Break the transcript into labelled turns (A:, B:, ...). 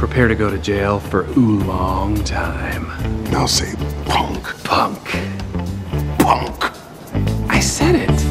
A: Prepare to go to jail for a long time.
B: Now say punk.
A: Punk.
B: Punk.
A: I said it.